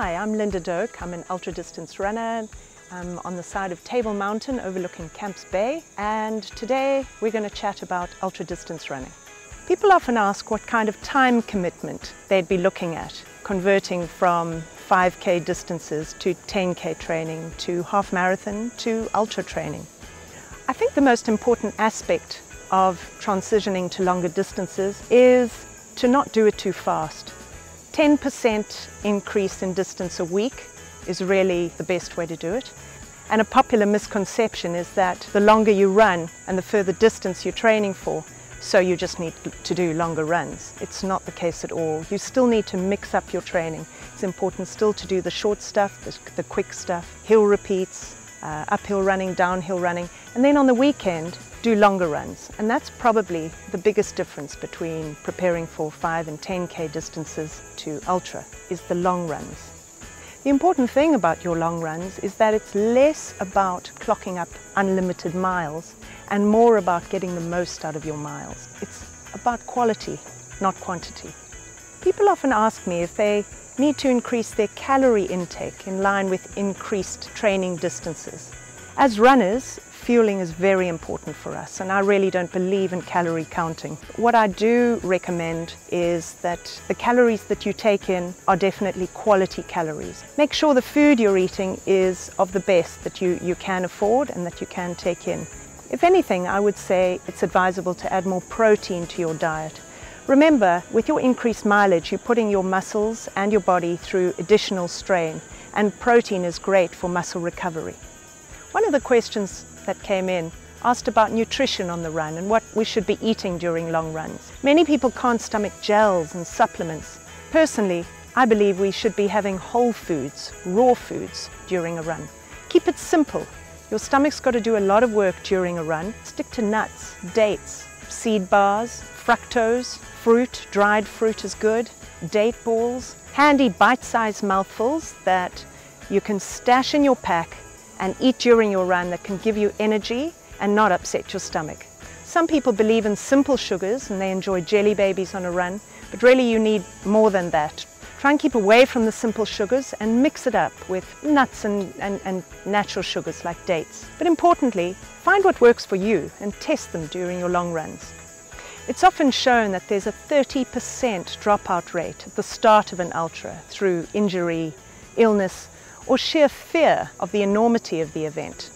Hi, I'm Linda Doke. I'm an ultra distance runner. I'm on the side of Table Mountain overlooking Camps Bay and today we're going to chat about ultra distance running. People often ask what kind of time commitment they'd be looking at converting from 5k distances to 10k training to half marathon to ultra training. I think the most important aspect of transitioning to longer distances is to not do it too fast. 10% increase in distance a week is really the best way to do it. And a popular misconception is that the longer you run and the further distance you're training for, so you just need to do longer runs. It's not the case at all. You still need to mix up your training. It's important still to do the short stuff, the, the quick stuff, hill repeats, uh, uphill running, downhill running, and then on the weekend, do longer runs. And that's probably the biggest difference between preparing for 5 and 10k distances to ultra, is the long runs. The important thing about your long runs is that it's less about clocking up unlimited miles and more about getting the most out of your miles. It's about quality, not quantity. People often ask me if they need to increase their calorie intake in line with increased training distances. As runners, fueling is very important for us and I really don't believe in calorie counting. What I do recommend is that the calories that you take in are definitely quality calories. Make sure the food you're eating is of the best that you, you can afford and that you can take in. If anything, I would say it's advisable to add more protein to your diet Remember, with your increased mileage, you're putting your muscles and your body through additional strain, and protein is great for muscle recovery. One of the questions that came in asked about nutrition on the run and what we should be eating during long runs. Many people can't stomach gels and supplements. Personally, I believe we should be having whole foods, raw foods, during a run. Keep it simple. Your stomach's got to do a lot of work during a run. Stick to nuts, dates, seed bars, fructose, fruit, dried fruit is good, date balls, handy bite-sized mouthfuls that you can stash in your pack and eat during your run that can give you energy and not upset your stomach. Some people believe in simple sugars and they enjoy jelly babies on a run, but really you need more than that. Try and keep away from the simple sugars and mix it up with nuts and, and, and, natural sugars like dates. But importantly, find what works for you and test them during your long runs. It's often shown that there's a 30% dropout rate at the start of an ultra through injury, illness, or sheer fear of the enormity of the event.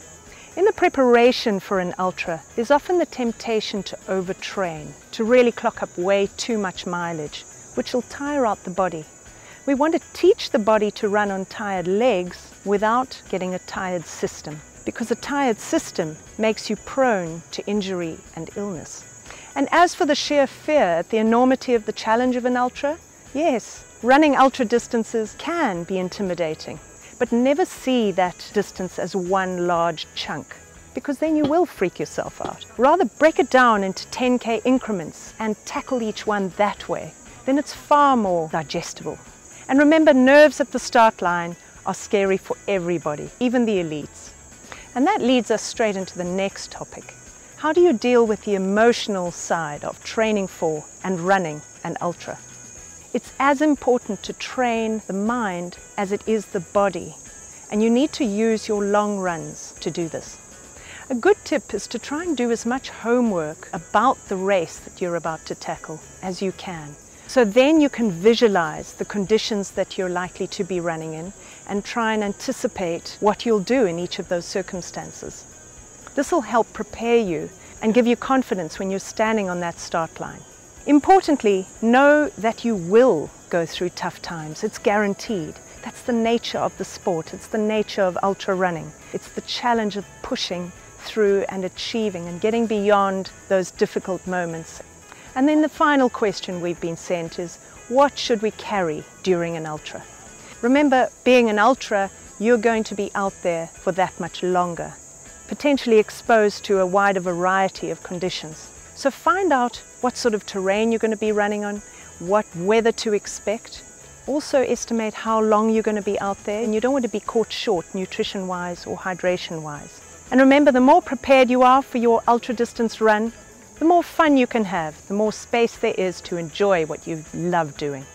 In the preparation for an ultra, there's often the temptation to overtrain, to really clock up way too much mileage, which will tire out the body. We want to teach the body to run on tired legs without getting a tired system, because a tired system makes you prone to injury and illness. And as for the sheer fear at the enormity of the challenge of an ultra, yes, running ultra distances can be intimidating, but never see that distance as one large chunk because then you will freak yourself out. Rather break it down into 10k increments and tackle each one that way. Then it's far more digestible. And remember, nerves at the start line are scary for everybody, even the elites. And that leads us straight into the next topic, how do you deal with the emotional side of training for and running an ultra? It's as important to train the mind as it is the body, and you need to use your long runs to do this. A good tip is to try and do as much homework about the race that you're about to tackle as you can. So then you can visualize the conditions that you're likely to be running in and try and anticipate what you'll do in each of those circumstances. This will help prepare you and give you confidence when you're standing on that start line. Importantly, know that you will go through tough times. It's guaranteed. That's the nature of the sport. It's the nature of ultra running. It's the challenge of pushing through and achieving and getting beyond those difficult moments. And then the final question we've been sent is, what should we carry during an ultra? Remember, being an ultra, you're going to be out there for that much longer potentially exposed to a wider variety of conditions. So find out what sort of terrain you're going to be running on, what weather to expect. Also estimate how long you're going to be out there and you don't want to be caught short nutrition-wise or hydration-wise. And remember, the more prepared you are for your ultra-distance run, the more fun you can have, the more space there is to enjoy what you love doing.